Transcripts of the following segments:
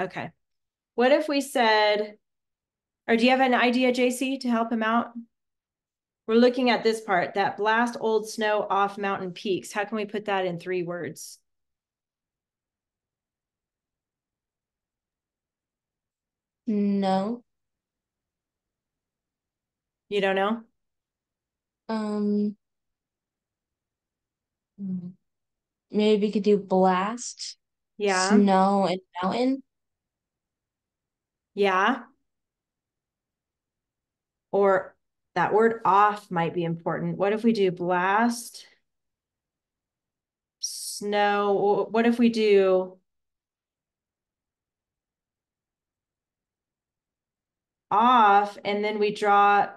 Okay. What if we said, or do you have an idea, JC, to help him out? We're looking at this part, that blast old snow off mountain peaks. How can we put that in three words? No. You don't know? Um. hmm. Maybe we could do blast, Yeah. snow, and mountain. Yeah. Or that word off might be important. What if we do blast? Snow, what if we do off and then we draw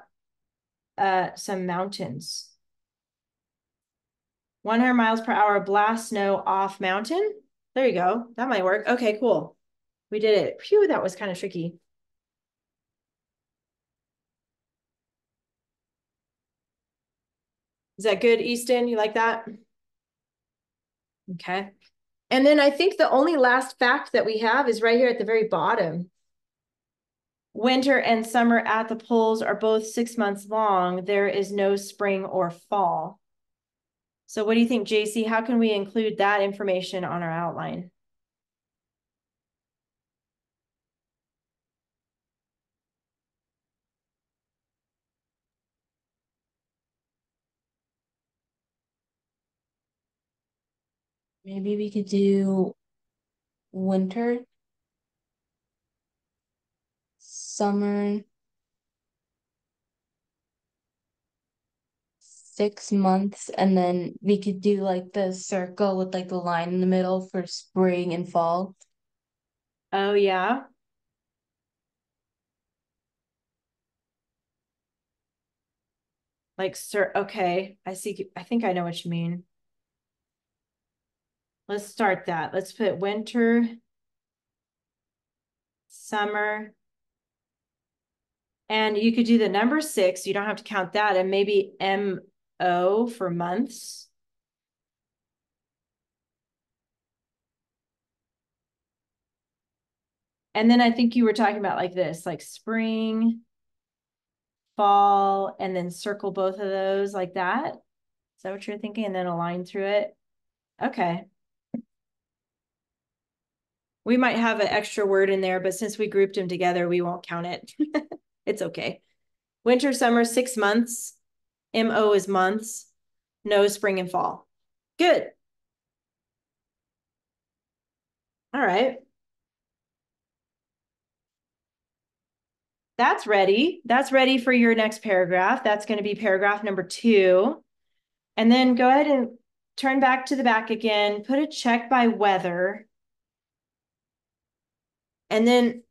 uh some mountains? 100 miles per hour blast snow off mountain. There you go. That might work. Okay, cool. We did it. Phew, that was kind of tricky. Is that good, Easton? You like that? Okay. And then I think the only last fact that we have is right here at the very bottom. Winter and summer at the poles are both six months long. There is no spring or fall. So what do you think, JC? How can we include that information on our outline? Maybe we could do winter, summer, six months, and then we could do like the circle with like the line in the middle for spring and fall. Oh, yeah. Like, sir, okay, I see. I think I know what you mean. Let's start that. Let's put winter, summer. And you could do the number six. You don't have to count that. And maybe M-O for months. And then I think you were talking about like this, like spring, fall, and then circle both of those like that. Is that what you're thinking? And then a line through it? Okay. We might have an extra word in there, but since we grouped them together, we won't count it. it's okay. Winter, summer, six months. MO is months. No spring and fall. Good. All right. That's ready. That's ready for your next paragraph. That's going to be paragraph number two. And then go ahead and turn back to the back again, put a check by weather. And then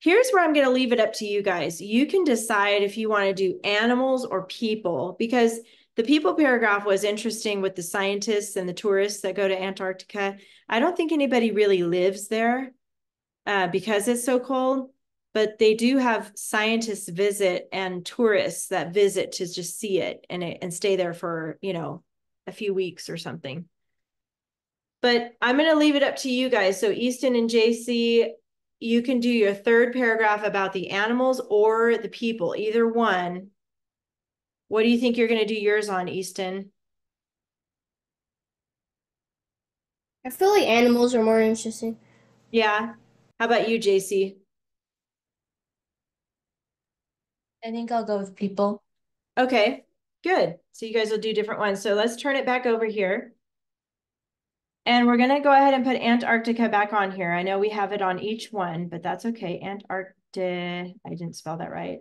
here's where I'm going to leave it up to you guys. You can decide if you want to do animals or people, because the people paragraph was interesting with the scientists and the tourists that go to Antarctica. I don't think anybody really lives there uh, because it's so cold but they do have scientists visit and tourists that visit to just see it and and stay there for you know a few weeks or something but i'm going to leave it up to you guys so easton and jc you can do your third paragraph about the animals or the people either one what do you think you're going to do yours on easton i feel like animals are more interesting yeah how about you jc I think I'll go with people. Okay, good. So you guys will do different ones. So let's turn it back over here. And we're going to go ahead and put Antarctica back on here. I know we have it on each one, but that's okay. Antarctica, I didn't spell that right.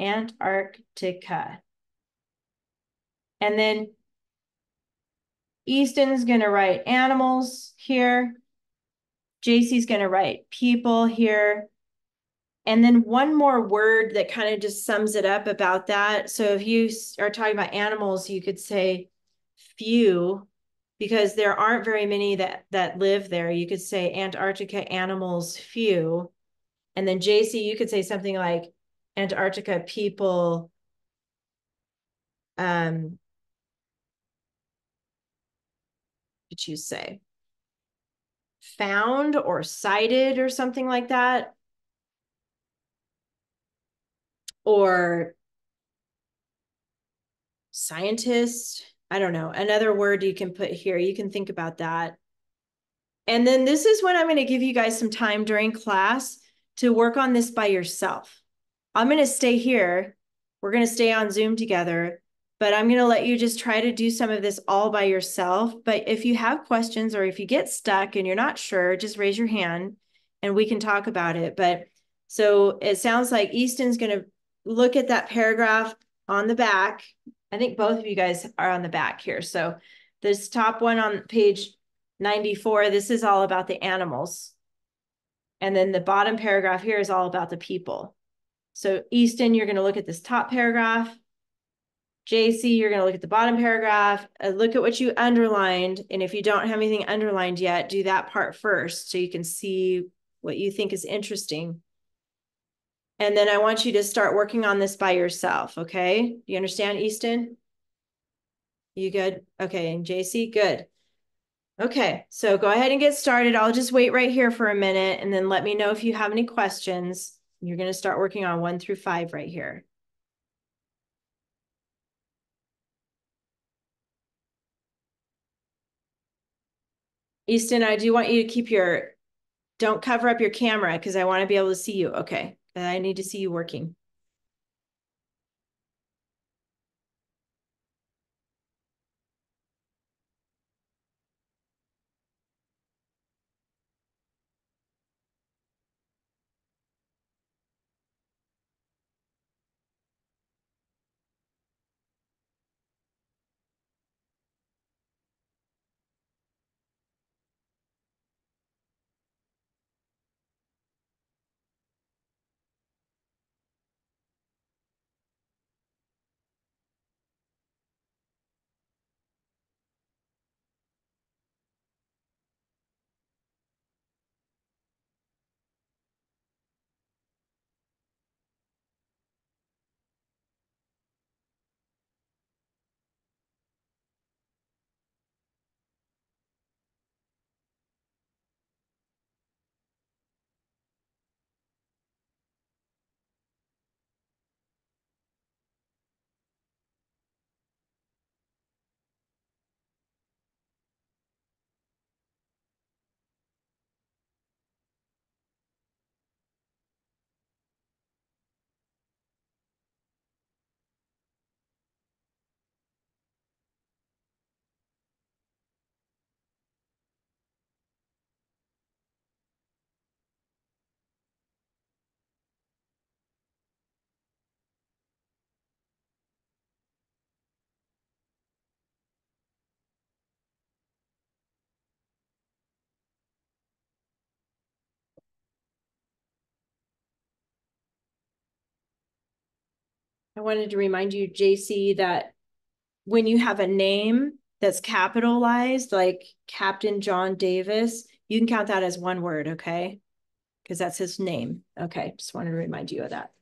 Antarctica. And then Easton's going to write animals here. JC's going to write people here. And then one more word that kind of just sums it up about that. So if you are talking about animals, you could say few because there aren't very many that that live there. You could say Antarctica animals few. And then JC, you could say something like Antarctica people um did you say? found or sighted or something like that. Or scientist. I don't know. Another word you can put here. You can think about that. And then this is when I'm going to give you guys some time during class to work on this by yourself. I'm going to stay here. We're going to stay on Zoom together, but I'm going to let you just try to do some of this all by yourself. But if you have questions or if you get stuck and you're not sure, just raise your hand and we can talk about it. But so it sounds like Easton's going to look at that paragraph on the back. I think both of you guys are on the back here. So this top one on page 94, this is all about the animals. And then the bottom paragraph here is all about the people. So Easton, you're going to look at this top paragraph. JC, you're going to look at the bottom paragraph, uh, look at what you underlined. And if you don't have anything underlined yet, do that part first so you can see what you think is interesting. And then I want you to start working on this by yourself. Okay. You understand, Easton? You good? Okay. And JC, good. Okay, so go ahead and get started. I'll just wait right here for a minute and then let me know if you have any questions. You're going to start working on one through five right here. Easton, I do want you to keep your, don't cover up your camera because I want to be able to see you. Okay, I need to see you working. I wanted to remind you, JC, that when you have a name that's capitalized, like Captain John Davis, you can count that as one word, okay? Because that's his name. Okay, just wanted to remind you of that.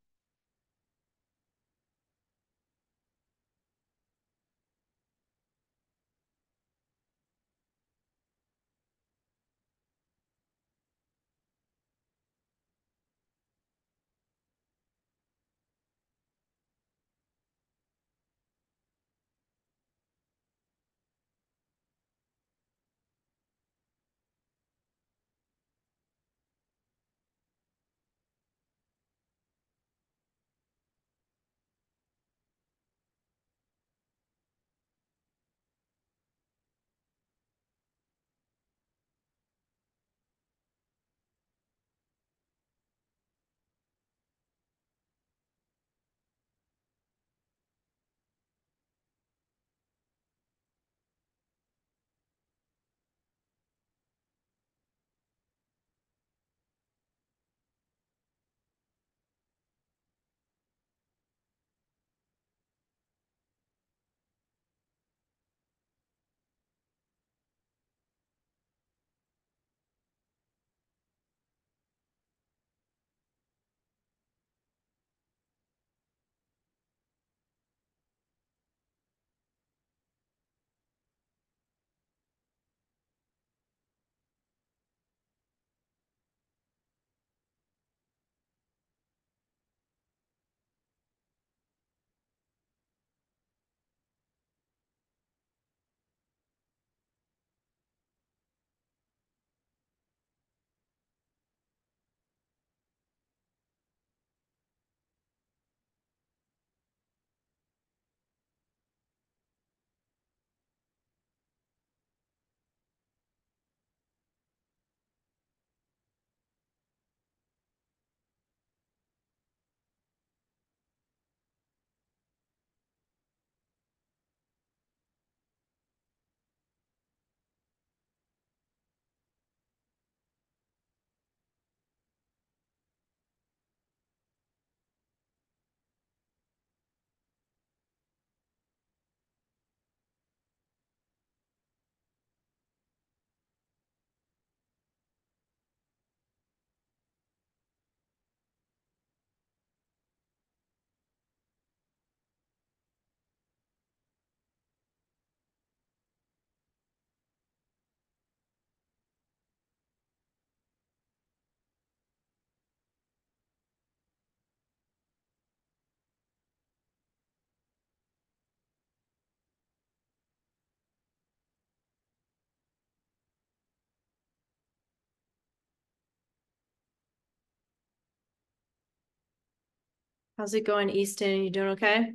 How's it going, Easton? You doing okay?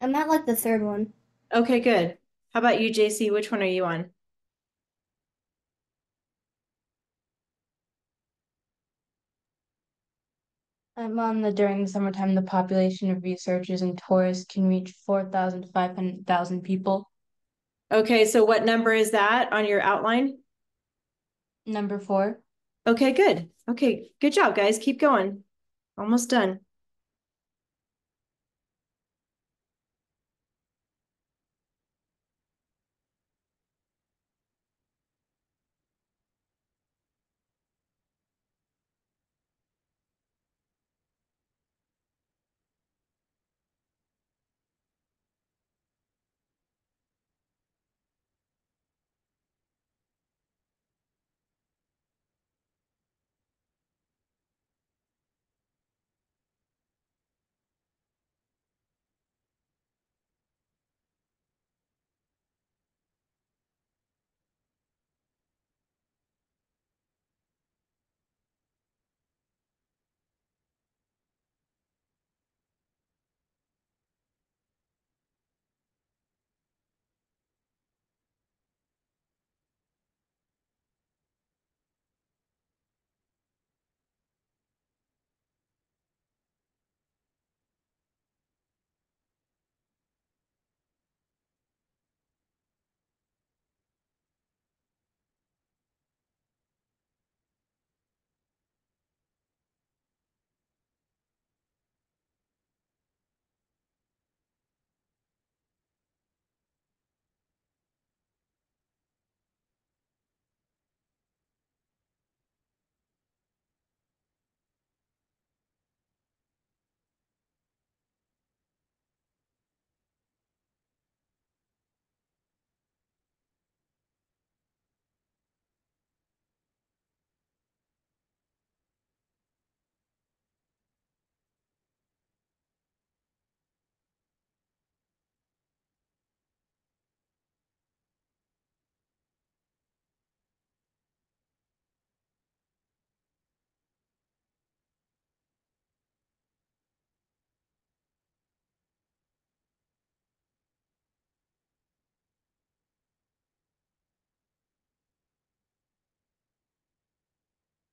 I'm at like the third one. Okay, good. How about you, JC? Which one are you on? I'm on the during the summertime, the population of researchers and tourists can reach four thousand to five hundred thousand people. Okay, so what number is that on your outline? Number four. Okay, good. Okay, good job, guys. Keep going. Almost done.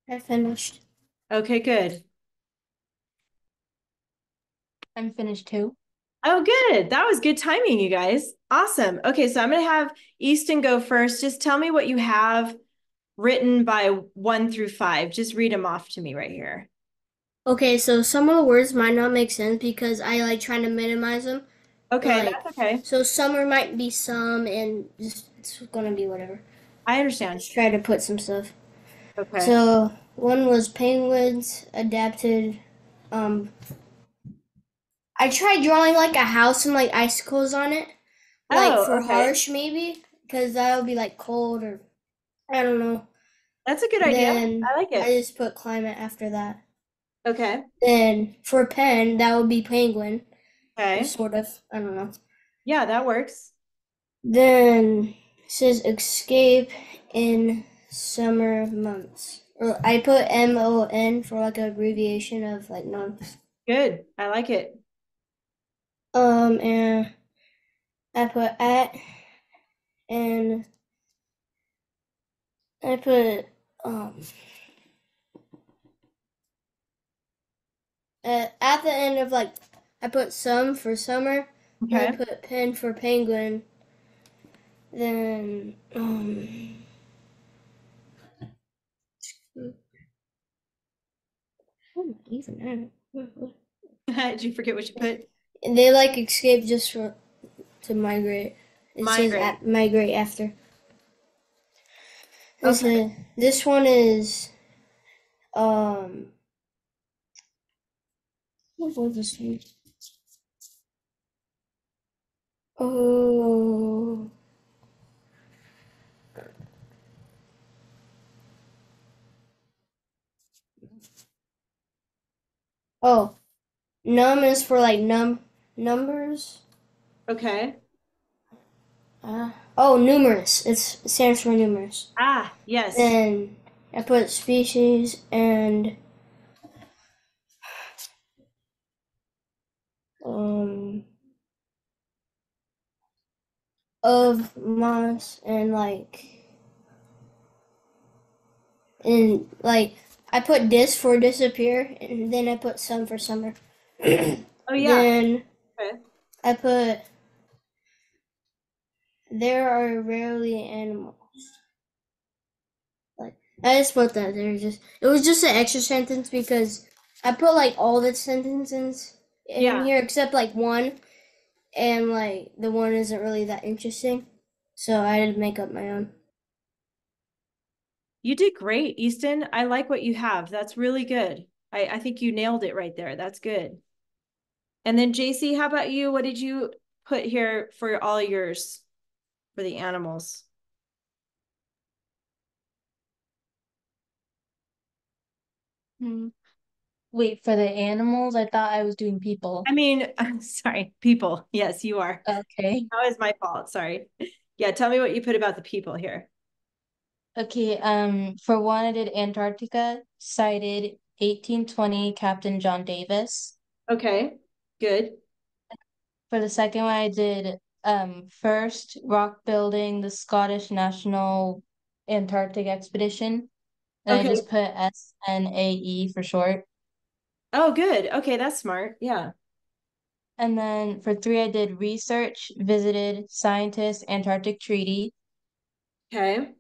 I finished. Okay, good. I'm finished too. Oh, good. That was good timing, you guys. Awesome. Okay, so I'm going to have Easton go first. Just tell me what you have written by one through five. Just read them off to me right here. Okay, so some of the words might not make sense because I like trying to minimize them. Okay, Like- that's okay. So summer might be some, and just it's gonna be whatever. I understand. Just try to put some stuff. Okay. So one was penguins adapted. Um, I tried drawing like a house and like icicles on it, like Oh, for okay. harsh maybe, because that would be like cold or I don't know. That's a good idea. Then I like it. I just put climate after that. Okay. Then for pen, that would be penguin, Okay. sort of. I don't know. Yeah, that works. Then it says escape in summer months. Or I put M O N for like an abbreviation of like months. Good. I like it. Um, and I put at and I put um at, at the end of like I put some for summer. and I put pen for penguin. Then um what am I even at? Did you forget what you put? And they like escape just for to migrate. It says Migrate. at, migrate after. This Okay. is- this one is um what was this one? Oh Oh, num is for like num numbers. Okay. Uh, oh, numerous. It's, it stands for numerous. Ah, yes. And I put species and um of moss and like and like I put this for disappear and then I put some for summer. Oh, yeah. Then Okay. I put there are rarely animals. Like I just put that there just it was just an extra sentence because I put like all the sentences in Yeah. here except like one and like the one isn't really that interesting. So I had to make up my own. You did great, Easton. I like what you have. That's really good. I, I think you nailed it right there. That's good. And then JC, how about you? What did you put here for all yours for the animals? Hmm. Wait, for the animals, I thought I was doing people. I mean, I'm sorry, people. Yes, you are. Okay. That was my fault. Sorry. Yeah, tell me what you put about the people here. Okay, um, for one, I did Antarctica, sighted 1820 Captain John Davis. Okay, good. For the second one, I did um first rock building, the Scottish National Antarctic Expedition. And I just put SNAE for short. Oh, good. Okay, that's smart. Yeah. And then for three, I did research, visited, scientist, Antarctic Treaty. Okay.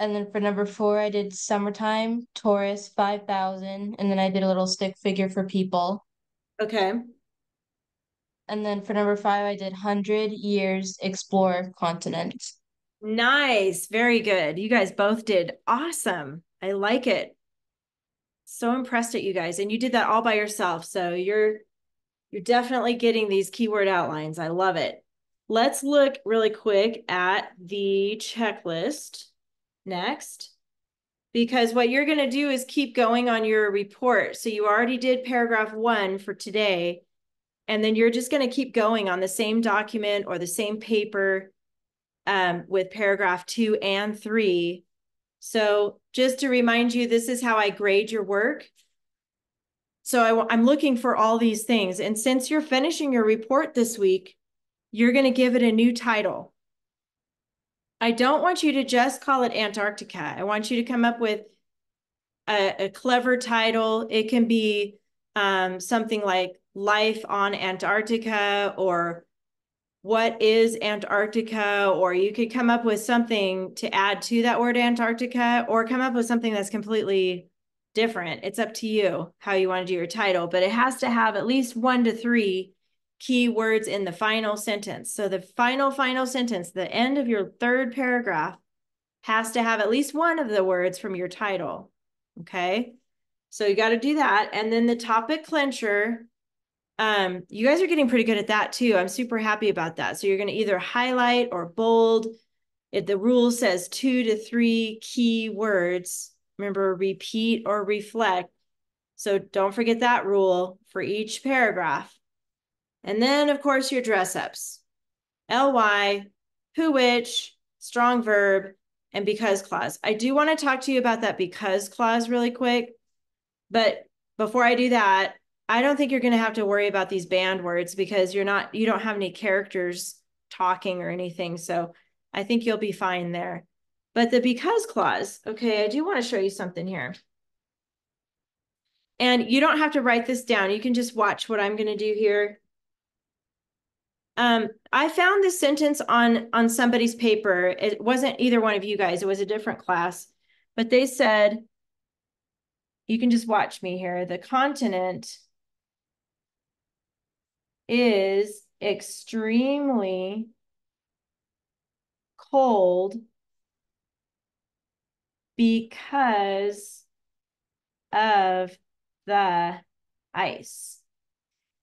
And then for number four, I did summertime, Taurus, 5,000. And then I did a little stick figure for people. Okay. And then for number five, I did 100 years, explore continent. Nice. Very good. You guys both did awesome. I like it. So impressed at you guys. And you did that all by yourself. So you're you're definitely getting these keyword outlines. I love it. Let's look really quick at the checklist next. Because what you're going to do is keep going on your report. So you already did paragraph one for today. And then you're just going to keep going on the same document or the same paper um, with paragraph two and three. So just to remind you, this is how I grade your work. So I, am looking for all these things. And since you're finishing your report this week, you're going to give it a new title. I don't want you to just call it Antarctica. I want you to come up with a, a clever title. It can be um, something like Life on Antarctica or What is Antarctica? Or you could come up with something to add to that word Antarctica or come up with something that's completely different. It's up to you how you want to do your title, but it has to have at least one to three key words in the final sentence. So the final, final sentence, the end of your third paragraph has to have at least one of the words from your title. Okay. So you got to do that. And then the topic clincher, um, you guys are getting pretty good at that too. I'm super happy about that. So you're going to either highlight or bold. If the rule says two to three key words, remember repeat or reflect. So don't forget that rule for each paragraph. And then, of course, your dress ups ly, who, which, strong verb, and because clause. I do want to talk to you about that because clause really quick. But before I do that, I don't think you're going to have to worry about these banned words because you're not, you don't have any characters talking or anything. So I think you'll be fine there. But the because clause, okay, I do want to show you something here. And you don't have to write this down. You can just watch what I'm going to do here. Um, I found this sentence on on somebody's paper. It wasn't either one of you guys. It was a different class, but they said, you can just watch me here. The continent is extremely cold because of the ice.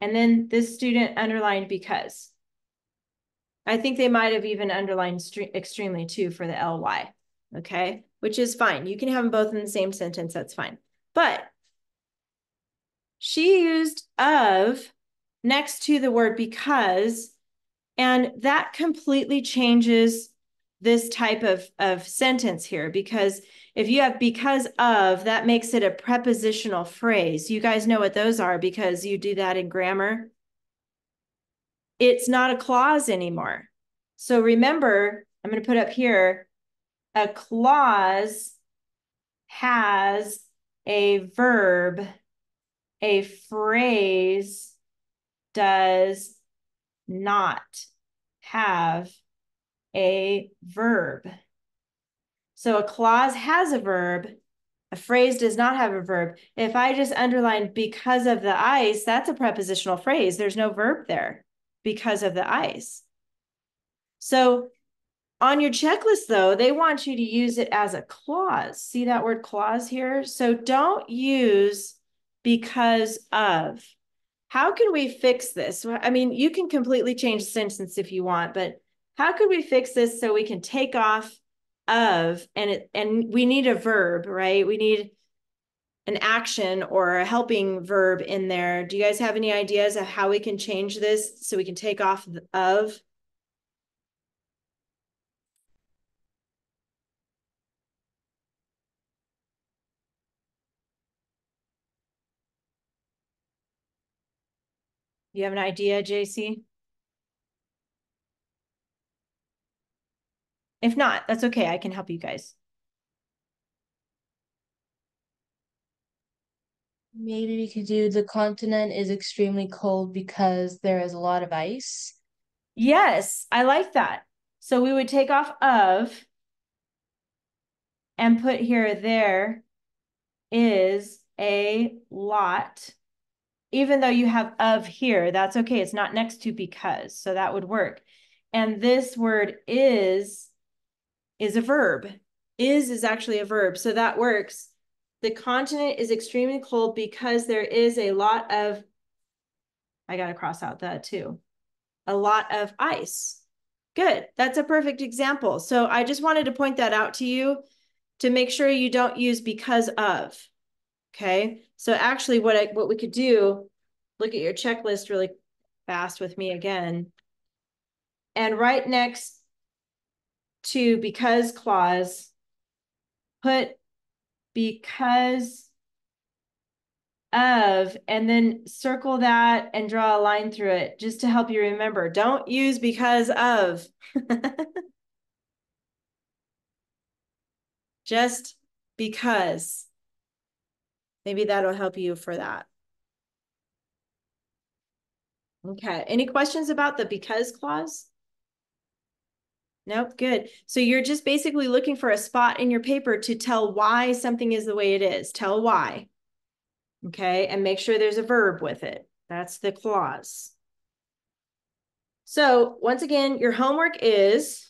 And then this student underlined because. I think they might have even underlined extremely too for the ly. Okay, which is fine. You can have them both in the same sentence. That's fine. But she used of next to the word because, and that completely changes this type of, of sentence here because if you have because of, that makes it a prepositional phrase. You guys know what those are because you do that in grammar. It's not a clause anymore. So remember, I'm going to put up here, a clause has a verb, a phrase does not have a verb. So a clause has a verb, a phrase does not have a verb. If I just underline because of the ice, that's a prepositional phrase. There's no verb there because of the ice. So on your checklist, though, they want you to use it as a clause. See that word clause here? So don't use because of. How can we fix this? I mean, you can completely change the sentence if you want, but how could we fix this so we can take off of and it and we need a verb, right? We need an action or a helping verb in there. Do you guys have any ideas of how we can change this so we can take off of? You have an idea, JC? If not, that's okay. I can help you guys. Maybe we could do the continent is extremely cold because there is a lot of ice. Yes, I like that. So we would take off of and put here there is a lot. Even though you have of here, that's okay. It's not next to because, so that would work. And this word is is a verb. Is is actually a verb, so that works. The continent is extremely cold because there is a lot of, I got to cross out that too, a lot of ice. Good. That's a perfect example. So I just wanted to point that out to you to make sure you don't use because of. Okay. So actually what I, what we could do, look at your checklist really fast with me again. And right next to because clause, put because of, and then circle that and draw a line through it just to help you remember. Don't use because of. just because. Maybe that'll help you for that. Okay, any questions about the because clause? Nope, good. So you're just basically looking for a spot in your paper to tell why something is the way it is. Tell why. Okay, and make sure there's a verb with it. That's the clause. So once again, your homework is,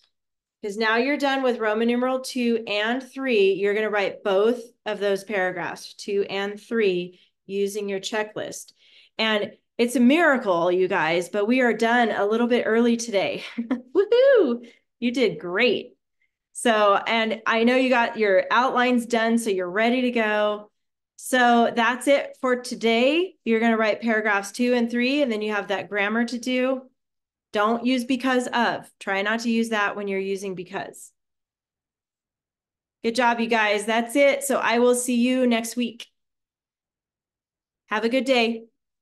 because now you're done with Roman numeral two and three, you're going to write both of those paragraphs, two and three, using your checklist. And it's a miracle, you guys, but we are done a little bit early today. Woohoo! You did great. So, and I know you got your outlines done, so you're ready to go. So that's it for today. You're going to write paragraphs two and three, and then you have that grammar to do. Don't use because of. Try not to use that when you're using because. Good job, you guys. That's it. So I will see you next week. Have a good day.